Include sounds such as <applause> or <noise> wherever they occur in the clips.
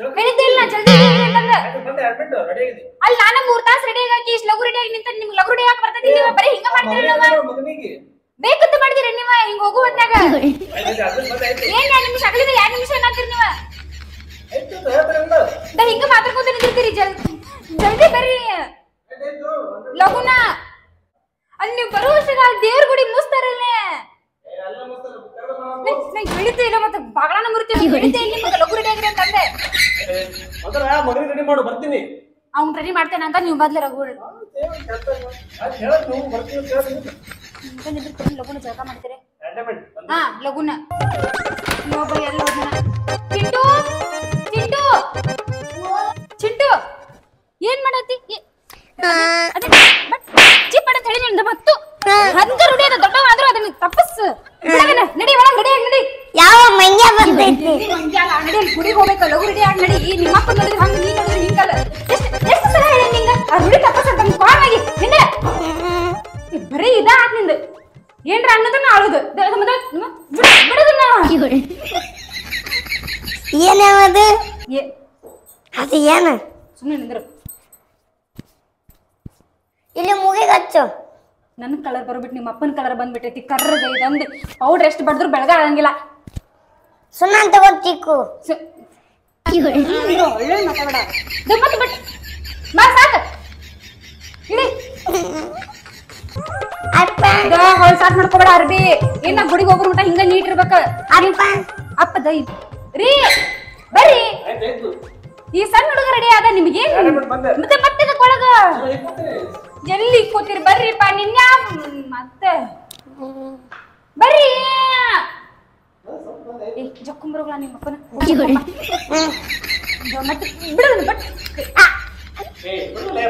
ಹೇಳಿದ್ದೆ ಇಲ್ಲ ಜಲ್ದಿ ready ಬಂದೆ ಅಡ್ಮಿಟ್ ರೆಡಿ ಆಗಿದೆ ಅಲ್ಲಿ ನಾನು ಮೂರ್ ತಾಸು ರೆಡಿ ಆಗಿ ಇಷ್ಟು ಲಘು ರೆಡಿ ಆಗಿ ನಿಂತ ನಿಮ್ಗೆ ಲಘು ರೆಡಿ ಆಗಿ ಬರ್ತೈತಿ ನೀವು ಬರೀ ಹಿಂಗ ಮಾಡ್ತೀರಿ ಮಗನಿಗೆ ಬೇಕಂತ ಮಾಡಿದಿರಿ ನೀವ ಹಿಂಗ ಹೋಗು ಹೊತ್ನಾಗ <laughs> ಏನ್ ಎರಡ್ ನಿಮಿಷ ಆಗಲಿಲ್ಲ ಎರಡ್ ನಿಮಿಷ ಏನಾಗ್ತೀರಿ ನೀವ? ಹಿಂಗ ಮಾತಾಡ್ಕೊಂತ ನಿಂತಿರ್ತೀರಿ ಜಲ್ ಜಲ್ದಿ ಬರ್ರಿ. ಲಗುನಾ ಲಘುನ ಅಲ್ಲಿ ನೀವು ಬರೋ ವರ್ಷಗ ದೇವ್ರ ಗುಡಿ ಮುಸ್ತಾರಲ್ಲ ನಂಗೆ ಹಿಡಿತು ಇಲ್ಲ ಮತ್ತೆ ಬಾಗಳನ ಮುರಿತೀವಿ ಹಿಡಿತೆ ಇಲ್ಲ ನಿಮ್ಗೆ ಲಘು ರೆಡಿ ಆಗಿರಿ ಅಂತಂದೆ. ಮೊದಲ ಮಗನಿಗೆ ರೆಡಿ ಮಾಡು ಬರ್ತೀನಿ. ಅವ್ನ್ ರೆಡಿ ಮಾಡ್ತೇನೆ ಅಂತ ನೀವು ಮೊದ್ಲು ರಘು ಲಗುನ ಜಳಕ ಮಾಡ್ತೀರಿ. ಹಾ ಲಗುನ ಎಲ್ಲ ಹೋದ್ನ ಸುಮ್ಮನೆ ನಿಂದ್ರು. ಇಲ್ಲಿ ಮುಗಿಗೆ ಹಚ್ಚು. ನನ್ನ ಕಲರ್ ಬರ್ಬಿಟ್ಟು ನಿಮ್ಮ ಅಪ್ಪನ ಕಲರ್ ಬಂದ್ಬಿಟ್ಟೈತಿ ಕರ್ರಗೆ ಇದೊಂದು ಪೌಡ್ರ್ ಎಷ್ಟು ಬಡ್ದ್ರು ಬೆಳಗ ಆಗಂಗಿಲ್ಲ. ಸುಮ್ಮನೆ ತಗೊಂಡ್ ತಿಕ್ಕು ಸ- ಇದು ಒಳ್ಳೆ ಮಾತಾಡ ಮತ್ತೆ ಬಟ್ ಬಾ ಸಾಕು. ಇಡಿ. ಅಪ್ಪ. ಇದ ಹೊಳ್ ಸಾಟ್ ಮಾಡ್ಕೋಬೇಡ ಅರ್ಬಿ. ಏನ ಗುಡಿಗೆ ಹೋಗ್ರ ಮಟ ಹಿಂಗ ನೀಟ್ ಇರ್ಬೇಕ. ಅಪ್ಪ. ಅಪ್ಪ ದೈ ರೀ ಬರ್ರಿ. ಆಯ್ತು ಆಯ್ತು. ಈ ಸಣ್ಣ ಹುಡುಗ ರೆಡಿ ಆದ? ನಿಮಗೆ ಮತ್ತೆ ಮತ್ತೆ ಕೊಳಗ? ಒಳಗ ಎಲ್ಲಿ ಕೂತಿರಿ? ಬರ್ರಿಪ್ಪ ನಿನ್ನ ಮತ್ತೆ. ಬರ್ರಿ. ನಿಮ್ಮ ಅಪ್ಪನ?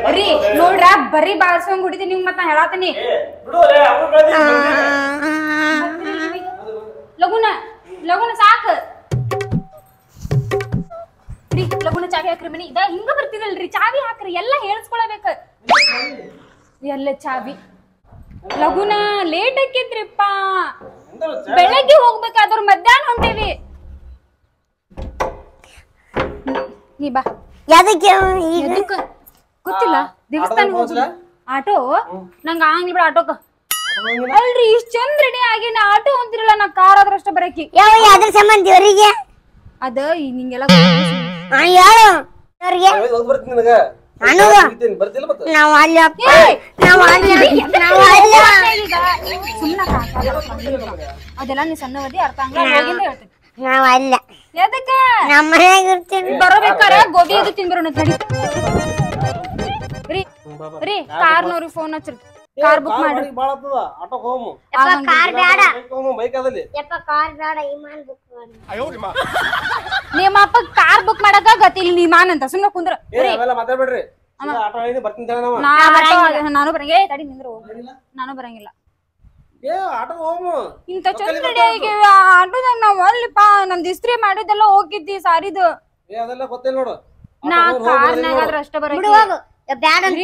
ಬರ್ರಿ ನೋಡ್ರ ಬರ್ರಿ ಬಾಳ್ಸಂಗ್ ಹುಡಿದಿ ನಿಮ್ಗೆ ಮತ್ತೆ ಹೇಳಾತೀನಿ. ಚಾವಿ ಹಾಕ್ರಿ ಮನಿ. ಇದ ಹಿಂಗ ಬರ್ತಿರಲ್ರಿ ಚಾವಿ ಹಾಕ್ರಿ. ಎಲ್ಲ ಹೇಳ್ಸ್ಕೊಳಬೇಕ. ಎಲ್ಲ ಚಾವಿ. ಲಗುನ ಲೇಟ್ ಆಕೇತ್ರಿಪ್ಪ. ಬೆಳಗ್ಗೆ ಹೋಗ್ಬೇಕಾದ್ರ ಮಧ್ಯಾಹ್ನ ಹೊಂಟೇವಿ. ನೀ ಬಾ. ಯಾದಕ್ಕೆ ಈಗ? ಗೊತ್ತಿಲ್ಲ. ದೇವಸ್ಥಾನ ಆಟೋ? ನಂಗ ಆಗ್ಲಿ ಬಿಡ ಆಟೋಕ. ಅಲ್ರಿ ಇಷ್ಟ ಚಂದ ರೆಡಿ ಆಗಿ ನಾ ಆಟೋ ಅಂತಿರಲ್ಲ ನಾ ಕಾರ್ ಆದ್ರಷ್ಟ ಬರಕಿ ಯಾವ ಅದ್ರ ಸಂಬಂಧ ಇವರಿಗೆ? ಅದ ನಿಂಗೆಲ್ಲ ಹಾ ಹೇಳು. ಅವ್ರಿಗೆ. ಹೋಗಿ ಬರ್ತೀನಿ ನಿನಗ? ಬರ್ತಿಲ್ಲ ಮತ್ತೆ? ನಾವು ಅಲ್ಲಿ ಅಪ್ಪ. ನಾವು ಅಲ್ಲಿ ನಾವು ಅಲ್ಲಿ ಅದೆಲ್ಲ ನೀ ಸಣ್ಣವದಿ ಅರ್ಥ ಹಂಗ ಹೋಗಿಂದ ಹೇಳ್ತೀನಿ. ನಾವು ಅಲ್ಲ. ಎದಕ್ಕ? ನಮ್ಮ ಮನ್ಯಾಗ ಇರ್ತೀನಿ ಬರೋಬೇಕಾರ ಗೋಬಿ ಅದು ತಡಿ. ರೀ ರೀ ಕಾರ್ನವ್ರಿಗೆ ಫೋನ್ ಹಚ್ರಿ ಕಾರ್ ಬುಕ್ ಮಾಡಿ. ಬಾಳ ಆಟೋ ಹೋಮ್ ಯಪ್ಪ ಕಾರ್ ಬೇಡ ಬೈಕ್ ಹೋಗಮು ಬೈಕ್ ಅದಲಿ ಯಪ್ಪ ಕಾರ್ ಬೇಡ ಇಮಾನ್ ಬುಕ್ ಮಾಡಿ. ನಿಮ್ಮ ಅಪ್ಪ ಕಾರ್ ಬುಕ್ ಮಾಡಕ ಗತಿ ಇಲ್ಲಿ ವಿಮಾನ ಅಂತ. ಸುಮ್ಮನೆ ಕುಂದ್ರ. ಏ ಅವೆಲ್ಲ ಮಾತಾಡ್ಬೇಡ್ರಿ. ಆಟೋ ಐದು ಬರ್ತೀನಿ ಅಂತ ನಾನು ನಾ ನಾನು ಬರಂಗಿಲ್ಲ ಏ ತಡಿ ನಿಂದ್ರು. ನಾನು ಬರಂಗಿಲ್ಲ. ಏ ಆಟೋ ಹೋಮ್ ಇಂತ ಚಂದ ರೆಡಿ ಆಗಿ ಆಟೋದಾಗ ನಾವ್ ಅಲ್ಲಿಪ್ಪ ನಮ್ಮ ಇಸ್ತ್ರಿ ಮಾಡಿದ್ದೆಲ್ಲ ಹೋಗಿದ್ದಿ ಸಾರಿದು. ಏ ಅದೆಲ್ಲ ಗೊತ್ತಿಲ್ಲ ನೋಡು. ನಾ ಕಾರ್ನಾಗ ಅಷ್ಟ ಹೋಗು. ಬ್ಯಾಡ ಅಂತ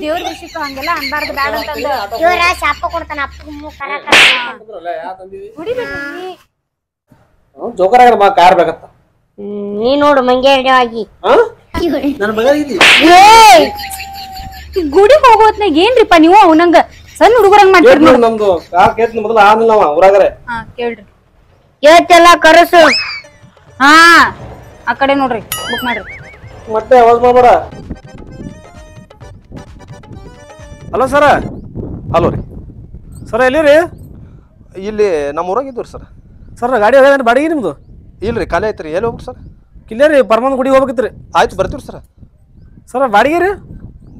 ದೇವ್ರ ವಿಷಯಕ್ಕೆ ಹಂಗೆಲ್ಲ ಅನ್ಬಾರ್ದು ಅಂತಂದ. ಶಾಪ ಕೊಡ್ತಾನ ಅಪ್ಪ ನೀ. ಜೋಕರ್ ಆಗ ಬಾ ಕಾರ್ ಬೇಕತ್ತ ನೀ ನೋಡು ಮಂಗೆ ಹಿಡಿಯಾಗಿ ಹಾ? ನನ್ನ ಮಗ ಇಲ್ಲಿ ಈ ಗುಡಿಗೆ ಹೋಗೋ ಏನ್ರಿಪ್ಪ ನೀವು? ಅವನಂಗ ಸಣ್ಣ ಹುಡುಗರಂಗ್ ಮಾಡ್ತೀರಿ ನಮ್ದು. ಕಾರ್ ಮೊದಲು ಊರಾಗರೆ. ಹಾ ಕೇಳ್ರಿ. ಕರಸು. ಹಾ ಆ ಕಡೆ ನೋಡ್ರಿ ಬುಕ್ ಮಾಡ್ರಿ. ಮತ್ತೆ ಅವಾಜ್ ಮಾಡ್ಬೇಡ? Hello sir? ಹಲೋ ರೀ. ಸರ ಎಲ್ಲಿ ರೀ ಇಲ್ಲಿ ನಮ್ಮ ಊರಾಗ ಇದ್ದೀವಿ ಸರ್. ಸರ್ ಗಾಡಿ ಹೋಗ್ಯಾನ ಬಾಡಿಗೆ ನಿಮ್ಮದು ಇಲ್ಲ ರೀ ಖಾಲಿ ಐತ್ರಿ. ರೀ ಎಲ್ಲಿ ಹೋಗ್ರಿ ಸರ್? ಇಲ್ಲೇ ರೀ ಪರ್ಮನ್ ಗುಡಿಗೆ ಹೋಗ್ಬೇಕಿತ್ರಿ. ಆಯ್ತು ಬರ್ತೀವಿ ಸರ್. ಸರ್ ಬಾಡಿಗೆ ರೀ?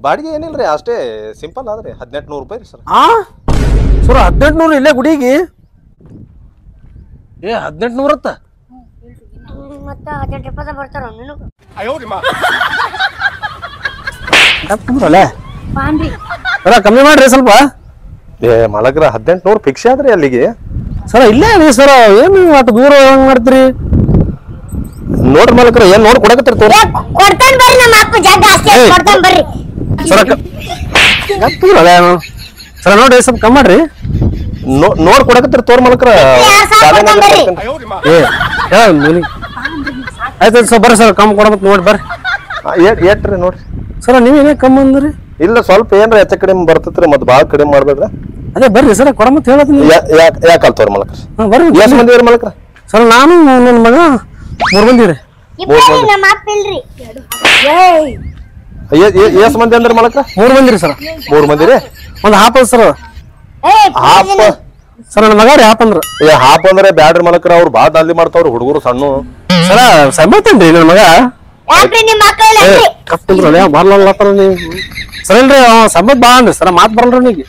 ಬಾಡಿಗೆ ಏನಿಲ್ಲ ರೀ ಅಷ್ಟೇ ಸಿಂಪಲ್ ಆದ್ರಿ. ಹದಿನೆಂಟು ನೂರು ರೂಪಾಯಿ ರೀ ಸರ್. ಹಾ ಸರ್ ಹದಿನೆಂಟು ನೂರು ಇಲ್ಲೇ ಗುಡಿಗೆ? ಏ ಹದಿನೆಂಟು ನೂರತ್ತ ಮತ್ತೆ ಹದಿನೆಂಟು ರೂಪಾಯಿ ಬರ್ತಾರ ಸರ ಕಮ್ಮಿ ಮಾಡ್ರಿ ಸ್ವಲ್ಪ. ಏ ಮಲಗ್ರ ಹದಿನೆಂಟು ನೂರು ಫಿಕ್ಸ್ ಆದ್ರಿ ಅಲ್ಲಿಗೆ. ಸರ ಇಲ್ಲೇ ರೀ ಸರ ಏನು ಅಷ್ಟು ದೂರ ಹೆಂಗ್ ಮಾಡ್ತೀರಿ? ನೋಡ್ರಿ ಮಲಕ್ರ ಏನ್ ನೋಡಿ ಕೊಡಕತ್ತೀರಿ ತೋರಿ. ಕೊಡ್ತಾನ ಬರ್ರಿ ನಮ್ಮ ಅಪ್ಪ ಜಗ್ಗ ಆಸ್ತಿ ಐತಿ, ಬರ್ರಿ. ಸರ ಗಪ್ಪಿರಲ್ಲ ಸರ ನೋಡ್ರಿ ಸ್ವಲ್ಪ ಕಮ್ಮಿ ಮಾಡ್ರಿ. ನೋ ನೋಡ್ ಕೊಡಕತ್ತೀರಿ ತೋರ್ ಮಲಕ್ರ. ಏ ಹೇಳ ನೀನು ಆಯ್ತು ಸರ್ ಬರ್ರಿ ಸರ್ ಕಮ್ಮಿ ಕೊಡ್ಬೇಕು ನೋಡಿ ಬರ್ರಿ. ಏಟ್ರಿ ನೋಡ್ರಿ. ಸರ ನೀವೇನೇ ಕಮ್ಮಿ ಅಂದ್ರಿ? ಇಲ್ಲ ಸ್ವಲ್ಪ ಏನ್ರ ಹೆಚ್ಚ ಕಡಿಮೆ ಬರ್ತೈತ್ರಿ ಮತ್ತೆ ಭಾಳ ಕಡಿಮೆ ಮಾಡ್ಬೇಡ್ರ. ಅದೇ ಬರ್ರಿ ಸರ್ ಕೊಡಮತ್ ಹೇಳೋದು ಯಾಕೆ ಯಾಕಲ್ ತೋರ್ ಮಲಕ್ರ? ಹಾಂ ಬರ್ರಿ. ಎಷ್ಟು ಮಂದಿ ಮಲಕ್ರ? ಸರ್ ನಾನು ನನ್ನ ಮಗ ಮೂರು ಮಂದಿ ರೀ. ಎಷ್ಟು ಮಂದಿ ಅಂದ್ರಿ ಮಲಕ್ರ? ಮೂರು ಮಂದಿ ರೀ ಸರ್. ಮೂರು ಮಂದಿ ರೀ? ಒಂದು ಹಾಪ ಸರ್. ಹಾಪ ಸರ್ ನನ್ನ ಮಗ ರೀ ಹಾಪ್ ಅಂದ್ರೆ. ಏ ಹಾಪ್ ಅಂದ್ರೆ ಬ್ಯಾಡ್ರಿ ಮಲಕ್ರ ಅವ್ರು ಭಾಳ ದಾಲಿ ಮಾಡ್ತಾವ್ರಿ ಹುಡುಗರು ಸಣ್ಣ ಸರ ಸಂಬತ್ತೇನ್ರಿ ನನ್ನ ಮಗ? ಕಪ್ಪಿದ್ರಲ್ಲ ಬರ್ಲತ್ತಾರ ನೀವು. ಸರ್ ಇಲ್ರಿ ಅವ ಸಂಬತ್ ಬಾ ಅಂದ್ರಿ ಸರ ಮಾತ್ ಬರಲ್ರಿ ನೀಗ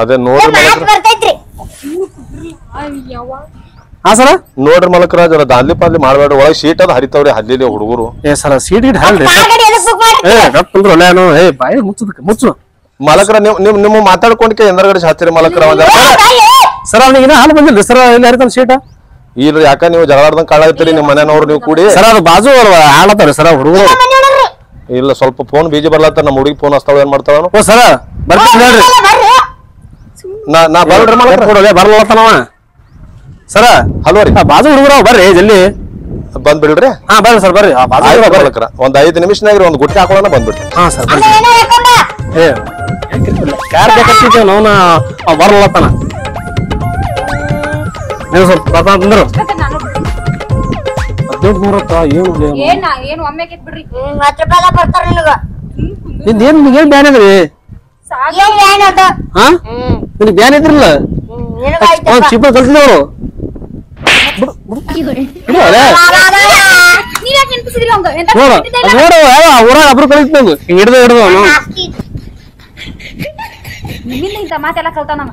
ಅದೇ ನೋಡ್ರಿ ಹಾ ಸರ? ನೋಡ್ರಿ ಮಲಕ್ರ ಅವ್ರ ದಾಂಧಲಿ ಪಾದ್ಲಿ ಮಾಡ್ಬೇಡ್ರಿ ಒಳಗ್ ಸೀಟ್ ಅದ ಹರಿತಾವ್ರಿ ಹಲ್ಲಿಲಿ ಹುಡುಗರು. ಏ ಸರ ಸೀಟ್ ಗಿಟ್ ಹಾಲ್ರಿ ಗಾಡಿ ಏ ಕಪ್ಪಿಲ್ರಲ್ಲ ಏನು ಏ ಬಾಯಿ ಮುಚ್ಚದಕ್ಕೆ ಮುಚ್ಚು. ಮಲಕರ ನಿಮ್ ನಿಮ್ ನಿಮ್ಮ ಮಾತಾಡ್ಕೊಂಡ್ಕೆ ಎಂದ್ರಗಡೆ ಹಚ್ಚಿರಿ ಮಲಕ್ರ ಒಂದ್ ಸರ್ ಅವ್ನಿಗೆ ಹಾಲ್ ಹಾಲು ಬಂದಿಲ್ರಿ ಸರ್ ಇಲ್ಲಿ ಹರಿತಾನ ಸೀಟ ಇಲ್ರಿ ಯಾಕ ನೀವು ಜಗಳಾಡ್ದಂಗ್ ಕಾಳಾಗ್ತೀರಿ ನಿಮ್ ಮನೆಯವ್ರು ನೀವು ಕೂಡಿ ಸರ್ ಅದು ಬಾಜು ಆಡತಾರ ಸರ ಹುಡುಗರು ಇಲ್ಲ ಸ್ವಲ್ಪ ಫೋನ್ ಬೀಜಿ ಬರ್ಲತ್ತ ನಮ್ಮ ಹುಡುಗಿ ಫೋನ್ ಹಚ್ತಾವ ಏನ್ ಮಾಡ್ತಾವ ಓ ಸರ ಬರ್ತೀನಿ ನೋಡ್ರಿ ಬರ್ರಿ ನಾ ನಾ ಬರ್ರಿ ಬರ್ಲತ್ತನವ ಸರ ಹಲೋ ರೀ ಬಾಜು ಹುಡುಗರು ಬರ್ರಿ ಜಲ್ದಿ ಬಂದ್ ಬಿಡ್ರಿ ಹಾ ಬರ್ರಿ ಸರ್ ಬರ್ರಿ ಆ ಬಾಜು ಮಲಕ್ರ ಒಂದ್ ಐದ್ ನಿಮಿಷನಾಗ್ರಿ ಒಂದ್ ಗುಟ್ಟಿ ಹಾಕೋಣ ಬಂದ್ಬಿಡ್ರಿ ಹಾ ಸರ್ ಕಾರ್ ಬೇಕಂತಿದ್ದೆ ಅವನ ಬರ್ಲತ್ತನ ನೀವು ಸ್ವಲ್ಪ ಮತ್ತೆ ನಾನು ಹದಿನೆಂಟು ಮೂರತ್ತ ಏನು ಏನ್ ಏನ್ ಒಮ್ಮೆ ಕೆತ್ ಬಿಡ್ರಿ ಹ್ಮ್ ಹತ್ತು ರೂಪಾಯಿ ಎಲ್ಲ ಬರ್ತಾರ ನಿನಗ. ನಿಂದ ಏನ್ ಬ್ಯಾನ್ ಅದ್ರಿ? ಸಾಕ್. ಏನ್ ಏನ್ ಅದ? ಹಾ? ಹ್ಮ್. ನಿನಗೆ ಬ್ಯಾನ್ ಇದ್ರಲ್ಲ? ನಿನಗ ಅವ್ನು ನೋಡ ನೋಡು ಯಾವ ಊರಾಗ ಅಬ್ರು ನಂಗೆ. ಹಿಂಗ್ ಹಿಡ್ದು ಹಿಡ್ದು ಅವನು. ನಿಮ್ಮಿಂದ ಮಾತೆಲ್ಲ ಕಲ್ತಾನವ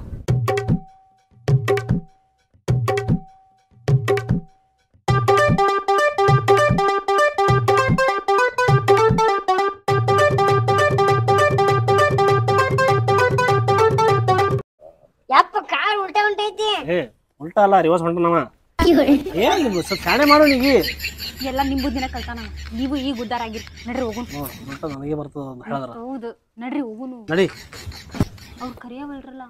ಉಲ್ಟಾ ಅಲ್ಲ ರಿವರ್ಸ್ ಹೊಂಟನವ. ಏನ್ ನಿಮ್ದು ಸ್ವಲ್ಪ ಶಾಣೆ ಮಾಡು ನೀಗಿ ಎಲ್ಲ ನಿಮ್ ದಿನ ಕಲ್ತಾನ ನೀವು ಈಗ ಉದ್ದಾರ ಆಗಿರಿ. ನಡ್ರಿ ಹೋಗುನ್ ಉಲ್ಟಾ ನನಗೆ ಬರ್ತದ ಅಂತ ಹೇಳಿದ್ರ. ಹೌದು. ನಡ್ರಿ ಹೋಗುನು ನಡಿ. ಅವ್ರು ಕರಿಯವಲ್ರಲ್ಲ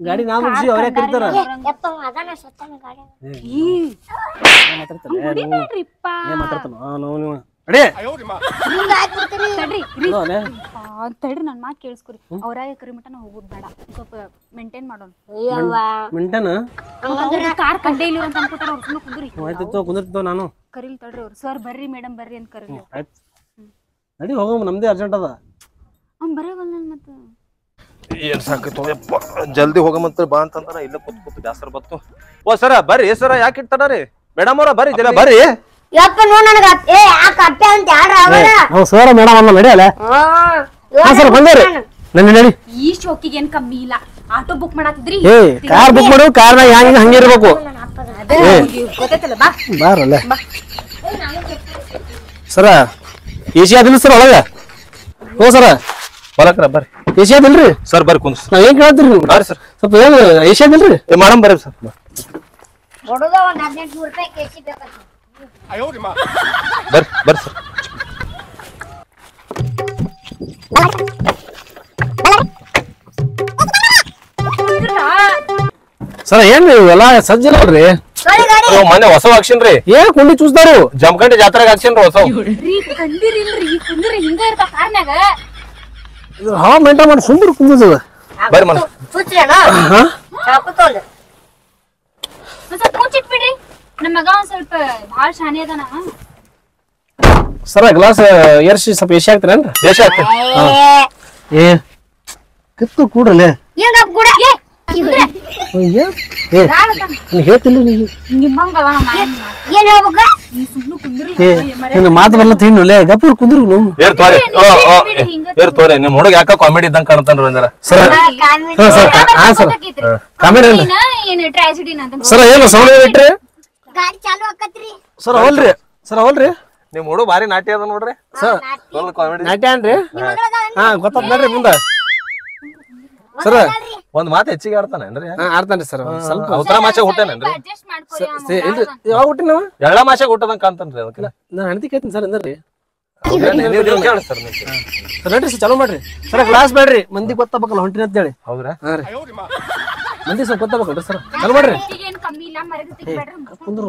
ಗಾಡಿ ನಾ ಮುಗಿಸಿ ಅವರೇ ಕರೀತಾರ. ಯಪ್ಪ ಅದಾನ ಸತ್ತಾನ ಗಾಡಿ. ಈ ಮಾತಾಡ್ತಾರೆ ಹೊಡಿಬೇಡ್ರಿಪ್ಪ ಏನ್ ಮಾತಾಡ್ತಾನ ನಾವು ನೀವು ತಡ್ರಿ ರೀ. ತಡ್ರಿ ನನ್ ಮಾತ್ ಕೇಳಿಸ್ಕೊರಿ. ಅವ್ರಾಗ ಕರಿಮಟನ ಹೋಗೋದ್ ಬೇಡ. ಸ್ವಲ್ಪ ಮೇಂಟೈನ್ ಮಾಡೋಣ. ಅಯ್ಯವ್ವ. ಮಿಂಟನ ಕಾರ್ ಕಂಡೇ ಇಲ್ಲ ಅಂತ ಅನ್ಕೋತಾರ ಅವ್ರು ಸುಮ್ಮನೆ ಕುಂದ್ರಿ. ಆಯ್ತು ಕುಂದಿರ್ತೀವ ನಾನು. ಕರಿಲ್ ತಡ್ರಿ ಅವ್ರು. ಸರ್ ಬರ್ರಿ ಮೇಡಮ್ ಬರ್ರಿ ಅಂತ ಕರೀಲಿ ಆಯ್ತು. ನಡಿ ಹೋಗಮ್ಮ ನಮ್ದೇ ಅರ್ಜೆಂಟ್ ಅದ. ಅವ್ನ್ ಬರವಲ್ಲ ಮತ್ತೆ. ಏನ್ ಸಾಕೈತೋ ಯಪ್ಪ. ಜಲ್ದಿ ಹೋಗಮಂತ ಬಾ ಅಂತಂದ್ರ ಇಲ್ಲ ಕೂತ್ ಕೂತ್ ಬ್ಯಾಸರ ಬತ್ತು ಓ ಸರ ಬರ್ರಿ ಸರ ಯಾಕೆ ಇಡ್ತಾರ ಮೇಡಮ್ ಅವ್ರ ಬರ್ರಿ ಜರ ಬರ್ರಿ. ಯಪ್ಪ ನೋಡ್ ನನಗ ಏ ಆ ಕಪ್ಪೆ ಅಂತ ಯಾರ ಅವರ ನಾವು ಸರ್ ಮೇಡಮ್ ಅನ್ನ ನಡಿ ಹಾ ಸರ್ ಬಂದೇರಿ ನಡಿ ನಡಿ. ಈ ಶೋಕಿಗೆ ಏನ್ ಕಮ್ಮಿ ಇಲ್ಲ. ಆಟೋ ಬುಕ್ ಮಾಡಾತಿದ್ರಿ? ಏ ಕಾರ್ ಬುಕ್ ಮಾಡು ಕಾರ್ನಾಗ ಹಂಗೆ ಹಂಗೆ ಇರ್ಬೇಕು. ಅದೇ ಗೊತ್ತೈತಲ್ಲ ಬಾ. ಬಾರಲ್ಲ. ಸರ ಸರ್ ಒಳಗ? ಓ ಸರ. ಮಲಕ್ರ ಬರ್ರಿ. ಏಸಿ ಸಿ ಅದಿಲ್ರಿ ಸರ್ ಬರ್ರಿ ಕುಂದ್ರಿ ನಾವ್ ಏನ್ ಕೇಳ್ತೀರಿ ನೀವು ಬರ್ರಿ ಸರ್. ಸ್ವಲ್ಪ ಏನು ಎ ಸಿ ಅದಿಲ್ರಿ ಏ ಮಾಡಮ್ ಬರ್ರಿ ಸರ್. ಹೊಡದ ಒಂದು ಹದಿನೆಂಟು ನೂರು ರೂಪಾಯಿ ಕೆಸಿ ಬೇಕಂತ ಬರ್ರಿ ಬರ್ರಿ ಸರ್. ಸರ್ ಏನ್ ನೀವು ಎಲ್ಲ ಸಜ್ಜ ನೋಡ್ರಿ ಗಾಡಿ ಗಾಡಿ. ಇವ್ ಮೊನ್ನೆ ಹೊಸ ಹಾಕ್ಸಿನ್ರಿ. ಏನ್ ಕುಂಡಿ ಚೂಸ್ದಾರು ಜಮಖಂಡಿ ಜಾತ್ರೆಗೆ ಹಾಕ್ಸಿನ್ರಿ ಹೊಸ. ಹಾ ಮೇಂಟೈನ್ ಮಾಡಿ ಸುಂದ್ರ ಕುಂದಿದ ಬರ್ರಿ ಮನ ಸುಚ್ರೇನ ಹಾ ಚಾಕು ತೊಂದು ಒಂದ್ ಸ್ವಲ್ಪ ಮುಚ್ಚಿಟ್ಬಿಡ್ರಿ ನಮ್ಮ ಮಗ ಒಂದ್ ಸ್ವಲ್ಪ ಭಾಳ ಶಾನೆ ಅದಾನ ಸರ ಗ್ಲಾಸ್ ಏರ್ಸಿ ಸ್ವಲ್ಪ ದೇಶ ಹಾಕ್ತಿ ಏ ಕಿತ್ತು ಕೂಡಲೇ. ಏ ಏ ನೀನ್. ಹೇಳ್ತಿಲ್ಲ ನಮ್ಮ ಏನ್ ಹೇಳ್ಬೇಕ? ನೀ ಏ ನಿನ್ನ ಮಾತು ಬರಲ್ಲ ತಿನ್ನಲೆ ಗಪ್ಪರ್ ಕುಂದ್ರು ನೀವು ಏರ್ ತೋರಿ. ಓ ಓ ಏರ್ ತೋರಿ. ನಿಮ್ ಹುಡುಗ ಯಾಕ ಕಾಮಿಡಿ ಇದ್ದಂಗ ಕಾಣ್ತಾನ್ರಿ ಒಂದರ ಸರ ಹಾ ಸರ್ ಹಾ ಸರ್. ಕಾಮಿಡಿ ಅಲ್ಲ ಏನ್? ಟ್ರಾಜಿಡಿನ ಅಂತ ಸರ ಏನು ಸೌಂಡ್ ಇಟ್ರಿ ಗಾಡಿ ಚಾಲು ಆಕತ್ರಿ. ಸರ್ ಅವಲ್ರಿ ಸರ್ ಅವಲ್ರಿ ನಿಮ್ ಹುಡುಗ ಬಾರಿ ನಾಟ್ಯ ಅದ ನೋಡ್ರಿ. ಸರ್ ಕಾಮಿಡಿ ನಾಟ್ಯ ಅನ್ರಿ ಹಾ ಗೊತ್ತಾತ್ ನೋಡ್ರಿ ಮುಂದ. ಸರ್. ಒಂದ್ ಮಾತು ಹೆಚ್ಚಿಗೆ ಆಡ್ತಾನೇನ್ರಿ ಹಾ ಆಡ್ತಾನ್ರಿ ಸರ್ ಸ್ವಲ್ಪ. ಉತ್ತರ ಮಾಚೆ ಹುಟ್ಟೇನೇನ್ರಿ? ಅಡ್ಜಸ್ಟ್ ಮಾಡ್ಕೊರಿ ಸೇ- ಇಲ್ರಿ ಯಾವಾಗ ಹುಟ್ಟಿ ನಾವು? ಎಳ್ಳ ಮಾಚೆ ಹುಟ್ಟದಂಗ ಕಾಂತನ್ರಿ ಅದಕ್ಕೆ. ನಾನು ಹೆಣ್ತಿ ಕೇಳ್ತೀನಿ ಸರ್ ಅಂದ್ರಿ ಸರ್ ನೋಡ್ರಿ. ಸರ್ ಚಲೋ ಮಾಡ್ರಿ. ಸರ್ ಕ್ಲಾಸ್ ಬೇಡ್ರಿ. ಮಂದಿ ಗೊತ್ತಾಗಬೇಕಲ್ಲ ಹೊಂಟಿನ ಅಂತ ಹೇಳಿ ಹೌದ್ರಾ? ಹಾ ರೀ. ಮಂದಿ ಸ್ವಲ್ಪ ಗೊತ್ತಾಗಬೇಕಲ್ರಿ ಸರ್? ಚಲೋ ಮಾಡ್ರಿ. ಕುಂದ್ರು.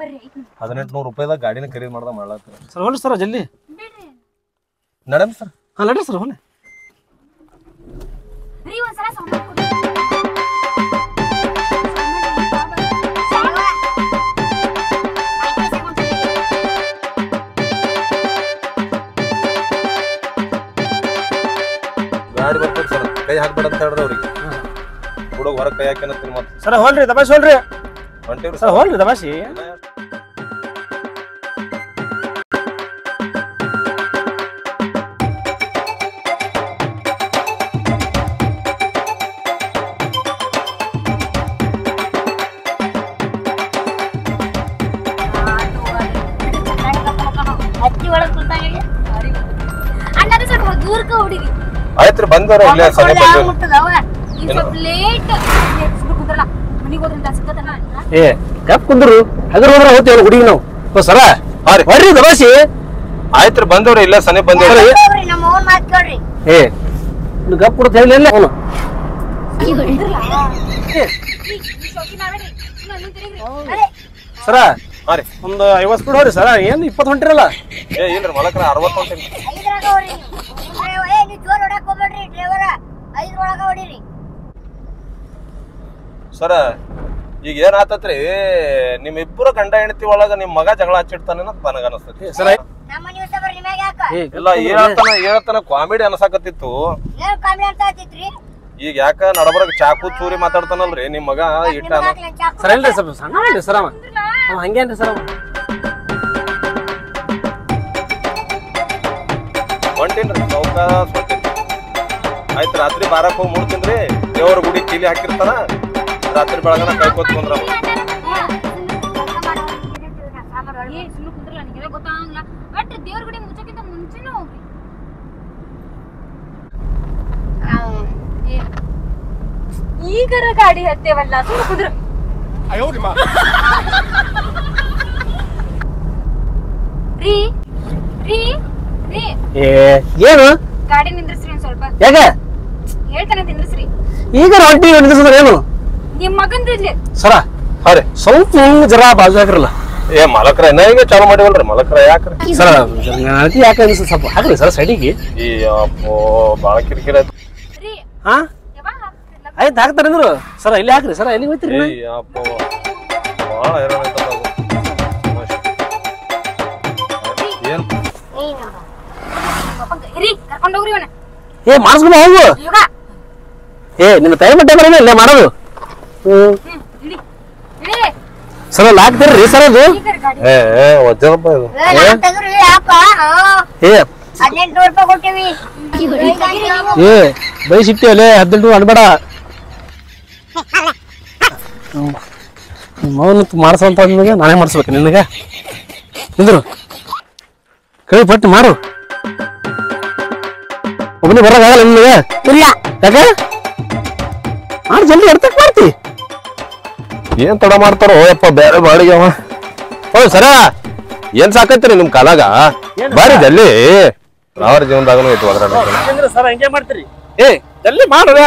ಬರ್ರಿ. ಹದಿನೆಂಟು ನೂರು ರೂಪಾಯಿದಾಗ ಗಾಡಿನ ಖರೀದಿ ಮಾಡ್ದ ಮಾಡ್ಲಾತ್ರ ಸರ್ ಹೊಲ್ರಿ ಸರ್ ಜಲ್ದಿ. ನಡಮ್ ಸರ್. ಹಾ ನಡ್ರಿ ಸರ್ ಕೊಡಿ. ಗಾಡಿ ಬರ್ತಾರೆ ಸರ್. ಕೈ ಹಾಕ್ಬೇಡ ಅಂತ ಹೇಳ್ದ ಅವ್ರಿಗೆ. ಹೊರಗೆ ಕೈ ಮತ್ತೆ. ಸರ್ ಹೋಲ್ರಿ ದಬಾಸಿ ಹೋಲ್ರಿ. ಹೊಂಟಿವ್ರಿ ಸರ್ ಹೋಲ್ರಿ ದಬಾಸಿ ಆಯ್ತ್ರಿ ಬಂದವ್ರ ಇಲ್ಲೇ ಸನಿ ಏ ಕಪ್ ಕುಂದ್ರು? ಅದ್ರ ಹೋದ್ರ ಹೋಗ್ತೇವೆ ಹುಡುಗಿ ನಾವು. ಓ ಸರ ಹಾ ರೀ. ಬರ್ರಿ ದಬಾಸಿ. ಆಯ್ತ್ರಿ ಬಂದವ್ರಿ ಇಲ್ಲ ಸನಿ ಬಂದವ್ರಿ. ಏ ಗಪ್ ಕೊಡ್ತ ಹೇಳಿಲ್ಲ ಅವನು. ಸರ ಹಾ ರೀ. ಒಂದು ಐವತ್ತು ಸ್ಪೀಡ್ ಹೋರಿ ಸರ. ಏನು ಇಪ್ಪತ್ತು ಹೊಂಟಿರಲ್ಲ? ಏ ಇಲ್ರಿ ಮಲಕ್ರ ಅರವತ್ತು ಹೊಂಟಿ ಐದ್ರಾಗ ಹೊಡ್ರಿ. ನೀವು. ಏ ನೀವ್ ಜೋರ್ ಹೊಡಕ್ ಹೋಗ್ಬೇಡ್ರಿ ಡ್ರೈವರ. ಐದ್ರೊಳಗ ಹೊಡೀರಿ. ಸರ ಈಗ ಏನ್ ಆತತ್ರಿ ನಿಮ್ ಇಬ್ಬರು ಗಂಡ ಹೆಂಡತಿ ಒಳಗ ನಿಮ್ ಮಗ ಜಗಳ ಹಚ್ಚಿಡ್ತಾನೆ ಅಂತ ನನಗ ಅನಸ್ತೈತಿ. ಸರ ಇಲ್ಲ ಹೇಳ್ತಾನ ಹೇಳ್ತಾನ ಕಾಮಿಡಿ ಅನ್ಸಾಕತ್ತಿತ್ತು. ಏನ್ ಕಾಮಿಡಿ ಅಂತ ಆತಿತ್ರಿ ಈಗ ಯಾಕ ನಡಬರಗ್ ಚಾಕು ಚೂರಿ ಮಾತಾಡ್ತಾನಲ್ರಿ ನಿಮ್ ಮಗ ಇಟ್ಟ ಸರ ಇಲ್ರಿ ಸರ್ ಸಣ್ಣ ಇಲ್ರಿ ಸರ ಅವ. ಅವ ಹಂಗೇನ್ರಿ ಸರ್ ಹೊಂಟೇನ್ರಿ ಆಯ್ತು ರಾತ್ರಿ ಬಾರಕ್ ಹೋಗಿ ಮುಡ್ತೀನ್ರಿ ದೇವ್ರ ಗುಡಿ ಕೀಲಿ ಹಾಕಿರ್ತಾನ. ರಾತ್ರಿ ಬೆಳಗನ ಕೈಕೋತ್ ಕುಂದ್ರ ಈಗರ ಗಾಡಿ ಹತ್ತೇವಲ್ಲ ಸುಮ್ಮನೆ ಕುಂದ್ರ. ರೀ ರೀ ರೀ. ಏ ಏನು? ಗಾಡಿ ನಿಂದ್ರಿಸ್ರಿ ಒಂದ್ ಸ್ವಲ್ಪ. ಯಾಕೆ? ಹೇಳ್ತಾನೆ ನಿಂದ್ರಿಸ್ರಿ. ಈಗ ರೊಟ್ಟಿ ನಿಂದ್ರಿಸಿದ್ರೆ ಏನು? ನಿಮ್ ಮಗಂದು ಇಲ್ಲಿ. ಸರ ಹಾ ರೀ. ಸ್ವಲ್ಪ ಹಿಂಗ್ ಜರ ಬಾಜು ಹಾಕ್ರಲ್ಲ. ಏ ಮಲಕ್ರ ಈಗ ಚಾಲು ಮಾಡಿವಲ್ರಿ ಮಲಕ್ರ ಯಾಕ್ರಿ? ಸರ ಅತಿ ಯಾಕೆ ಅನ್ಸ ಸ್ವಲ್ಪ ಹಾಕ್ರಿ ಸರ್ ಸೈಡಿಗೆ. ಈ ಅಪ್ಪೋ ಬಾಳ ಕಿರಿಕಿರಿ ಆಯ್ತು. ರೀ ಹಾ? ಆಯ್ತು ಹಾಕ್ತಾರೆ ಅಂದ್ರು. ಸರ ಇಲ್ಲಿ ಹಾಕ್ರಿ ಸರ ಎಲ್ಲಿ ಹೋಯ್ತಿರಿ ಏ ಅಪ್ಪೋ ಬಾಳ ಹೈರಾಣ ಆಯ್ತಪ್ಪ ಅದು. ಏನ್? ನಿಮ್ಮ ಅಪ್ಪಂಗ್- ರೀ ಕರ್ಕೊಂಡೋಗ್ರಿ ಇವನ ಏ ಮಾಡಿಸ್ಕೊಂಡ್ ಹೋಗು. ಇವಾಗ ಏ ನಿನ್ನ ಟೈಮ್ ಬರೋಣ ಇಲ್ಲೇ ಮಾಡೋದು? ಸರ ಅಲ್ಲಿ ಹಾಕ್ತೀರಿ ಸರ್ ಅದು? ಏ ಏ ಏ ಏ? ಕೊಟ್ಟಿವಿ. ಏ ಬೈಸಿಟ್ಟಿವಲ್ಲೇ ಹದಿನೆಂಟು ಅನ್ಬೇಡ. ಮೌನ ಮಾಡಿಸಂತ ನಿನಗೆ ನಾನೇ ಮಾಡಿಸ್ಬೇಕು ನಿನಗೆ. ನಿಂದ್ರು. ಕೈ ಪಟ್ಟು ಮಾಡು. ಒಬ್ಬನೇ ಬರೋಕ್ಕಾಗಲ್ಲ ನಿನಗೆ? ಇಲ್ಲ. ಯಾಕೆ? ಮಾಡು ಜಲ್ದಿ ಎಡ್ತಕ್ ಮಾಡ್ತಿ ಏನ್ ತಡ ಮಾಡ್ತಾರೋ? ಅಪ್ಪ ಬೇರೆ ಬಾಡಿಗೆ ಅವ. ಓ ಸರ ಏನ್ ಸಾಕತ್ತೀರಿ ನಿಮ್ ಕಾಲಾಗ? ಬಾರಿ ಜಲ್ಲಿ. ಅವ್ರ ಜೀವನದಾಗನು ಇತ್ತು ಅದ್ರಾಗ ಸರ್ ಹಂಗೆ ಮಾಡ್ತೀರಿ? ಏ ಮಾಡ್ರಿ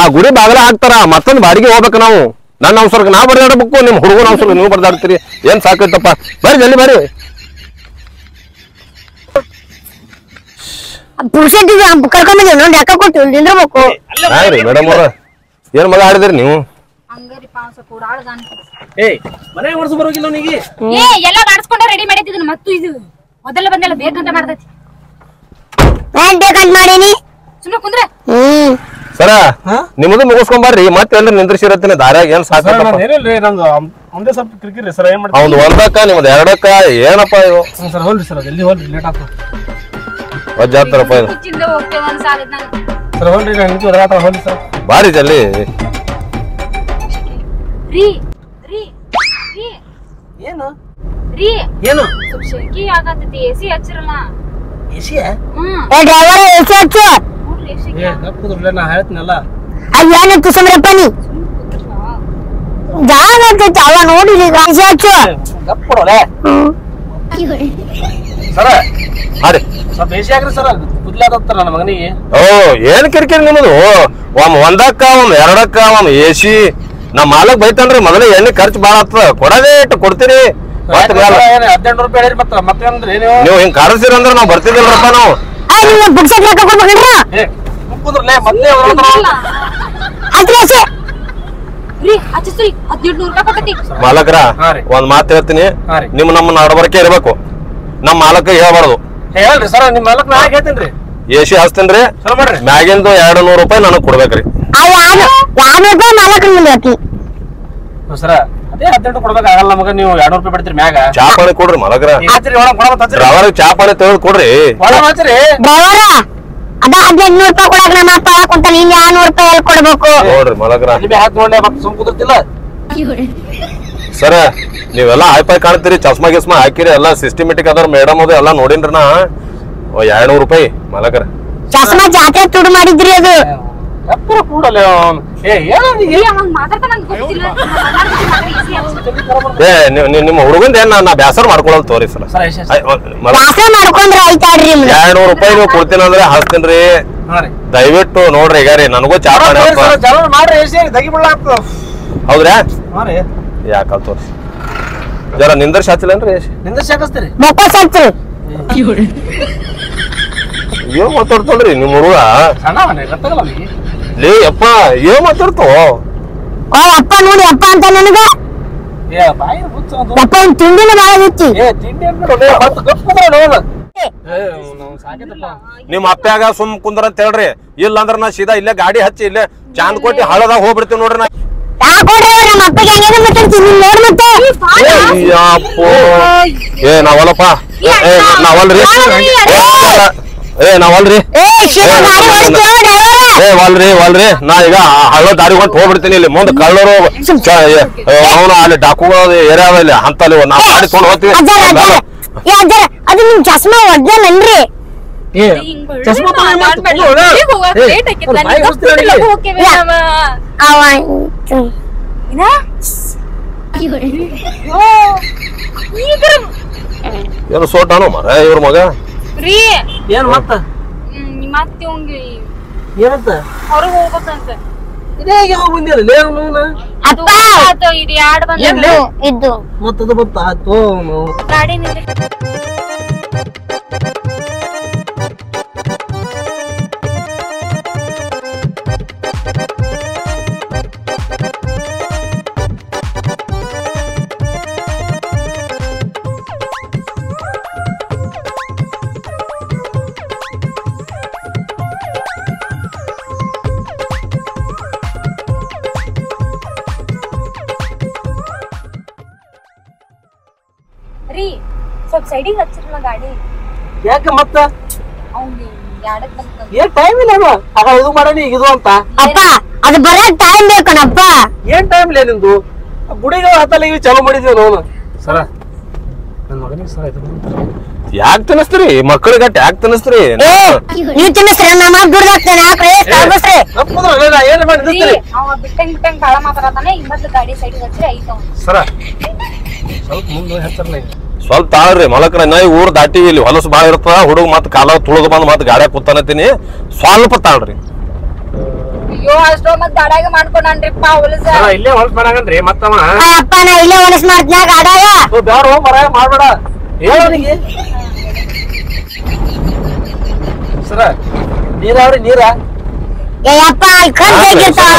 ಆ ಗುಡಿ ಬಾಗಲ ಹಾಕ್ತಾರ ಮತ್ತೊಂದ್ ಬಾಡಿಗೆ ಹೋಗ್ಬೇಕು ನಾವು. ನನ್ನ ಅವಸರಕ್ಕೆ ನಾ ಬರ್ದಾಡ್ಬೇಕು ನಿಮ್ ಹುಡುಗನ ಅವಸರ ನೀವು ಬರ್ದಾಡ್ತೀರಿ. ಏನ್ ಸಾಕೈತಪ್ಪ? ಬರ್ರಿ ಜಲ್ಲಿ ಬರ್ರಿ ಪುರುಷಟ್ಟಿಗೆ ಕರ್ಕೊಂಡ್ ನೋಡಿ ಯಾಕ ಕೊಟ್ಟು ನಿಂದ್ರಬೇಕು. ಹಾಗ್ರಿ ಮೇಡಮ್ ಅವ್ರ. ಏನ್ ಮಗ ಆಡಿದ್ರಿ ನೀವು? ಏ ಮನೆ ಮಾಡಿಸ್ ಬರೋಗಿಲ್ಲ ಅವನಿಗೆ ಏ ಎಲ್ಲ ಮಾಡಿಸ್ಕೊಂಡ ರೆಡಿ ಮತ್ತು ಇದು. ಮೊದಲ ಬಂದೆಲ್ಲ ಬೇಕಂತ ಮಾಡ್ತೈತಿ. ನಾನ್ ಬೇಕಂತ ಮಾಡೀನಿ? ಸುಮ್ಮನೆ ಕುಂದ್ರೆ. ಹ್ಮ್. ಸರ ನಿಮ್ಮದು ಮುಗಿಸ್ಕೊಂಡ್ ಬರ್ರಿ ಮತ್ತೆ ಎಲ್ಲ ನಿಂದ್ರಿಸಿರತ್ತೀನಿ. ದಾರ್ಯಾಗ ಏನ್ ನಂದು ಒಂದೇ ಸ್ವಲ್ಪ ಕ್ರಿಕೆಟ್ ಸರ್. ಏನ್ ಅವ್ನ್ ಒಂದಕ್ಕ ನಿಮ್ದು ಎರಡಕ್ಕ ಏನಪ್ಪ ಸರ್ ಹೋಲ್ರಿ ಸರ್ ಹೋಲ್ರಿ ಲೇಟ್ ಆಗ್ತದೆ ಇದು. ಸರ್ ಹೋಲ್ರಿ ಹೋಲ್ರಿ ಸರ್. ಬಾರಿ ಜಲ್ದಿ. ರೀ ರೀ ರೀ. ಏನು? ರೀ. ಏನು? ಸ್ವಲ್ಪ ಶೆಕಿ ಆಗತ್ತೈತಿ ಎಸಿ ಹಚ್ಚಿರಲ್ಲ. ಎಸಿಯ ಹ್ಮ್. ಏ ಡ್ರೈವರ್ ಎಲ್ಸಿ ಹಚ್ಚು. ನೋಡ್ರಿ ಶೆಕಿ ಏ ತಪ್ಪುದ್ರಲ್ಲ ನಾ ಹೇಳ್ತೀನಲ್ಲ. ಅಯ್ಯಾನಂತ ಸುಮ್ರಪ್ಪ ನೀ? ಜಾಗ ಆಗ್ತೈತಿ ಅವ ನೋಡಿಲಿ ಈಗ. ಎಲ್ಸಿ ಹಚ್ಚು. ತಪ್ಪುಡೋಲೆ ಸರ ಹಾ ರೀ ಸ್ವಲ್ಪ ಬೇಸಿ ಆಗ್ರಿ ಸರ ಕುದ್ಲಾದತ್ತಾರ ನನ್ನ ಮಗನಿಗೆ. ಓ ಏನ್ ಕಿರಿಕಿರಿ ನಿಮ್ಮದು? ಒಮ್ ಒಂದಕ್ಕ ಒಂದ್ ಎರಡಕ್ಕ ಒಂದ್ ಎಸಿ ನಮ್ಮ ಮಾಲಕ್ ಬೈತಾನ್ರಿ ಮೊದಲೇ ಎಣ್ಣೆ ಖರ್ಚು ಬಾಳ ಆಗ್ತದ. ಕೊಡದೇ ಇಟ್ಟು ಕೊಡ್ತೀರಿ ಹದಿನೆಂಟು ರೂಪಾಯಿ ಹೇಳಿರಿ ಮತ್ತೆ ಮತ್ತೆ ನೀವು? ನೀವು ಹಿಂಗ್ ಕರೆಸಿರ ಅಂದ್ರೆ ನಾವ್ ಬರ್ತಿದ್ದಿಲ್ಲಪ್ಪ ನಾವು. ನಿಮ್ಮ ಮಾಲಕರ ಒಂದ್ ಮಾತು ಹೇಳ್ತೀನಿ. ಹಾ ರೀ. ನಿಮ್ ನಮ್ಮ ನಡಬರ್ಕೆ ಇರ್ಬೇಕು. ನಮ್ ಮಾಲಕ ಹೇಳ್ಬಾರ್ದು. ಹೇಳ್ರಿ ಸರ್ ನಿಮ್ ಮಾಲಕ್ ನಾ ಹೇಳ್ತೀನಿ ಎಸಿ ಸಿ ಹಚ್ತೀನಿ ಮಾಡ್ರಿ. ಮ್ಯಾಗಿಂದು ಎರಡು ನೂರು ರೂಪಾಯಿ ನನಗ್ ಕೊಡ್ಬೇಕ್ರಿ. ಮುಂದೆ ಹಾಕಿ. ಸರ ಅದೇ ಹದಿನೆಂಟು ಕೊಡ್ಬೇಕಾಗಲ್ಲ ನಮಗ ನೀವು ಎರಡ್ ರೂಪಾಯಿ ಬಿಡ್ತೀರಿ ಮ್ಯಾಗ. ಕೊಡ್ರಿ ಮಲಗ್ರ ಹಚ್ಚಿರಿ ಒಳಗ್ ಕೊಡ ಹಚ್ಚಿರಿ. ತೆಗೆದು ಕೊಡ್ರಿ. ಒಳಗ್ ಹಚ್ಚಿರಿ. ಡ್ರೈವರ ಅದ ಹದಿನೆಂಟು ನೂರು ರೂಪಾಯಿ ಕೊಡಕ್ ನಮ್ಮ ಅಪ್ಪ ಕುಂತ ನೀನ್ ಯಾವ ನೂರು ರೂಪಾಯಿ ಎಲ್ಲಿ ಕೊಡ್ಬೇಕು? ನೋಡ್ರಿ ಮಾಲಕರ. ಅಲ್ಲಿ ಹಾಕಿ ನೋಡ್ಲೆ ಮತ್ತೆ ಸುಮ್ ಕುದಿರ್ತಿಲ್ಲ? ಸರ ನೀವೆಲ್ಲ ಹೈಫೈ ಕಾಣ್ತೀರಿ ಚಸ್ಮಾ ಗಿಸ್ಮಾ ಹಾಕಿರಿ ಎಲ್ಲ ಸಿಸ್ಟಮೆಟಿಕ್ ಅದಾರ ಮೇಡಮ್ ಅದು ಎಲ್ಲ ನೋಡಿನ್ರಿ ನಾ. ಎರಡ್ನೂರು ರೂಪಾಯಿ ಮಲಗ್ರ ಚಸ್ಮಾ ಜಾತ್ರೆ ತುಡು ಮಾಡಿದ್ರಿ ಅದು. ಎಪ್ಪರ ಕೂಡಲೇ ಅವ್ನು. ಏ ಏನೋ ನೀವ್- ನಿಮ್ಮ ಹುಡುಗಂದ ಏನ್ ನಾ ಬ್ಯಾಸರ ಮಾಡ್ಕೊಳಲ್ ತೋರಿ ಸರ್? ವಾಸ ಮಾಡ್ಕೊಂಡ್ರ ಆಯ್ತಾಡ್ರಿ ಎರಡ್ ನೂರು ರೂಪಾಯಿ ನೀವು ಕೊಡ್ತೀನಿ ಅಂದ್ರೆ ಹಾಸ್ತೀನ್ರಿ ದಯವಿಟ್ಟು ನೋಡ್ರಿ ಈಗ ರೀ ನನಗೂ ಚಾ ಪಾನಿ ಮಾಡ್ರಿ ಅಪ್ಪ. ಸರ, ಜನ ಮಾಡ್ರಿ ಎಷ್ಟ್ ದಗಿ ಬಿಡ್ಲಾಗ್ತದ ಹೌದ್ರಾ? ಯಾಕಲ್ ತೋರಿಸ. ಜರ ನಿಂದರ್ಸಿ ಹಚ್ಚಲೇನ್ರಿ ನಿಂದ ಶಾಕಸ್ತೀರಿ? ಬೊಕ್ಕ ಸತ್ರಿ ಏನ್ ಮಾತಾಡ್ತಲ್ರಿ ನಿಮ್ಮ ಹುಡುಗ? ಸಣ್ಣ ಗೊತ್ತಾಗಲ್ಲ ಲೇ ಅಪ್ಪ ಏನ್ ಮಾತಾಡ್ತಾವ ಓ ಅಪ್ಪ ನೋಡಿ ಅಪ್ಪ ಅಂತ ನನಗ? ಏ ಬಾಯಿ ಹುಚ್ಚ ಒಂದು ಅಪ್ಪ ಒಂದ್ ತಿಂಡಿನ ಬಾಳ ಹುಚ್ಚಿ ಏ ತಿಂಡಿ ಅಂದ್ರೆ ಮತ್ತೆ ಗಪ್ಪದ ನೋಡ ಏ ನಾವು ಸಾಕೈತಪ್ಪ ನಿಮ್ ಅಪ್ಪ್ಯಾಗ ಸುಮ್ ಕುಂದ್ರ ಅಂತ ಹೇಳ್ರಿ. ಇಲ್ಲ ಅಂದ್ರ ನಾ ಸೀದಾ ಇಲ್ಲೇ ಗಾಡಿ ಹಚ್ಚಿ ಇಲ್ಲೇ ಚಾಂದ್ ಕೊಟ್ಟಿ ಹಳದಾಗ ಹೋಗ್ಬಿಡ್ತೀವಿ ನೋಡ್ರಿ ನಾ. ಯಾಕೊಡ್ರಿ ನಮ್ಮ ಅಪ್ಪಗೆ ಮಾತಾಡ್ತೀನಿ. ನೀನ್ ನೋಡ್ ಮತ್ತೆ. ಏ, ಯಪ್ಪೋ. ಏ ನಾವಲ್ಲಪ್ಪ. ಏ, ಏ, ನಾವಲ್ರಿ ಏ ನಾವಲ್ರಿ ಏ ನಾವಲ್ರಿ ಏ ವಾಲ್ರಿ ವಾಲ್ರಿ. ನಾ ಈಗ ಹಳ್ಳ ದಾರಿ ಹೊಂಟ್ ಹೋಗ್ಬಿಡ್ತೀನಿ ಇಲ್ಲಿ. ಮುಂದೆ ಕಳ್ಳರು ಅವನು ಅಲ್ಲಿ ಡಾಕುಗಳು ಏರಿಯಾವ ಇಲ್ಲಿ. ಅಂತಲ್ಲಿ ನಾವು ಗಾಡಿ ತೊಗೊಂಡು ಹೋಗ್ತೀವಿ. ಅದು ನಿಮ್ ಚಸ್ಮಾ. ಅವ ಏನು ಸೋಟಾನು ಮರ ಇವ್ರ ಮಗ? ರೀ. ಏನ್ ಮತ್ತ? ಮತ್ತೆ ಅವಂಗೆ ಏನಂತ? ಹೊರಗೆ ಹೋಗ್ಬೇಕಂತ. ಇದೇ ಯಾವಾಗ ಬಂದಿರ ಲೇ ಅವ್ನು ಅಪ್ಪ! ಆತ ಇದು ಎರಡು ಬಂದ ಇದ್ದು ಇದ್ದು. ಮತ್ತದು ಬಂತ? ಆತು. ಗಾಡಿ ನಿಂದ್ರಿ ಸೈಡಿಗೆ ಹಚ್ಚಿರಲ್ಲ ಗಾಡಿ. ಯಾಕ ಮತ್ತ? ಅವ್ನು ಎರಡಕ್ಕೆ ಬಂತ ಏನ್ ಟೈಮ್ ಇಲ್ಲ ಅವ. ಆಗ ಇದು ಈಗ ಇದು ಅಂತ. ಅಪ್ಪ ಅದು ಬರೋ ಟೈಮ್ ಬೇಕಣಪ್ಪ ಏನ್ ಟೈಮ್ ಇಲ್ಲ ನಿಂದು? ಗುಡಿಗಳ ಗುಡಿಗೆ ಹತ್ತಲ್ಲ ಇವು ಚಾಲು ಮಾಡಿದ್ವಿ ನಾವು ಸರ ನನ್ನ ಮಗನಿಗೆ ಸರ ಇದು ಯಾಕೆ ತಿನ್ನಿಸ್ತೀರಿ? ಮಕ್ಕಳಿಗೆ ಯಾಕೆ ತಿನ್ನಿಸ್ತೀರಿ? ಏ ನೀವ್ ತಿನ್ನಿಸ್ರಿ ನಮ್ಮ ದುಡ್ದಾಗ್ತಾನೆ ಯಾಕ್ರಿ ಸಾಗಸ್ರಿ ಏನ್ ಮಾಡಿ ರೀ ನಿಂತ್ರಿ? ಅವ ಬಿಟ್ಟಂಗ್ ಬಿಟ್ಟಂಗ್ ಕಾಳ ಮಾತಾಡತಾನೆ ಇನ್ನೊಂದು ಗಾಡಿ ಸೈಡ್ ಹಚ್ಚಿ ಐತ ಸರ ಸ್ವಲ್ಪ ಮುಂದೆ ಹೆಸರಲ್ಲ ಈಗ ಸ್ವಲ್ಪ ತಾಳ್ರಿ ಮಲಕ್ರ ನಾ ಊರ್ ದಾಟಿವಿ ಇಲ್ಲಿ ಹೊಲಸು ಬಾಳ ಇರ್ತದ ಹುಡುಗ ಮತ್ತೆ ಕಾಲ ತುಳಿದು ಬಂದ್ ಮತ್ತೆ ಗಾಡ್ಯಾಗ ಕೂತಾನತೀನಿ ಸ್ವಲ್ಪ ತಾಳ್ರಿ ಅಯ್ಯೋ ಅಷ್ಟೋ ಮತ್ ಗಾಡ್ಯಾಗ ಮಾಡ್ಕೊಂಡ್ರಿಪ್ಪ ಹೊಲಸ. ಇಲ್ಲೇ ಹೊಲ್ಸ್ ಮಾಡಾಗನ್ರಿ ಮತ್ತವ. ಅಪ್ಪ ನಾ ಇಲ್ಲೇ ಹೊಲಸ್ ಮಾಡ್ತೀನ ಗಾಡಾಗ ಬ್ಯಾಡ ಹೋಗ್ ಮರ ಮಾಡ್ಬೇಡ. ಹೇಳೋನಿಗೆ ಸರ ನೀರಾವ್ರಿ ನೀರ? ಏ ಅಪ್ಪ ಅಲ್ಲಿ ಕಣ್ ತೆಗಿತಾವ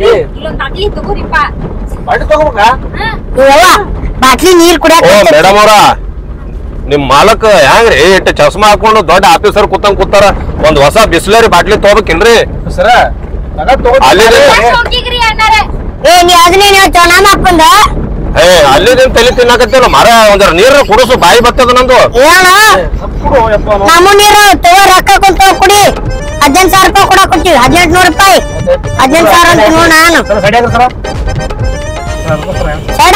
ಏ. ಇಲ್ಲೊಂದ್ ತಗೋರಿಪ್ಪ. ಬಾಟಿ ತಗೋಬೇಕಾ? ಬಾಟ್ಲಿ ನೀರ್ ಕುಡಿಯಕ್ ಓ ಮೇಡಮ್ ಅವ್ರ ನಿಮ್ ಮಾಲಕ್ ಹೆಂಗ್ರಿ ಇಟ್ಟು ಚಸ್ಮಾ ಹಾಕೊಂಡು ದೊಡ್ಡ ಆಫೀಸರ್ ಕೂತಂಗ್ ಕೂತಾರ. ಒಂದ್ ಹೊಸ ಬಿಸ್ಲೇರಿ ಬಾಟ್ಲಿ ತಗೋಬೇಕಿಲ್ರಿ ಸರ ಏ ನೀ ಅದನ್ನೇನ್ ಹೇಳ್ತಾವ ನಮ್ಮ ಅಪ್ಪಂದ ಏ ಅಲ್ಲಿದೇನ್ ತಲೆ ತಿನ್ನಾಕತ್ತಿಲ್ಲ ಮರ ಒಂದರ ನೀರು ಕುಡಿಸು ಬಾಯಿ ಬರ್ತದ ನಂದು. ಏನ ನಮ್ಮ ನೀರು ತಗೋ ರೊಕ್ಕ ಕುಂತ ಕುಡಿ. ಹದಿನೆಂಟು ಸಾವಿರ ರೂಪಾಯಿ ಕೂಡ ಕೊಟ್ಟಿವಿ ಹದಿನೆಂಟು ನೂರು ರೂಪಾಯಿ. ಹದಿನೆಂಟು ಸಾವಿರ ಅಂತ ನೋಡ ನಾನು. ಸರ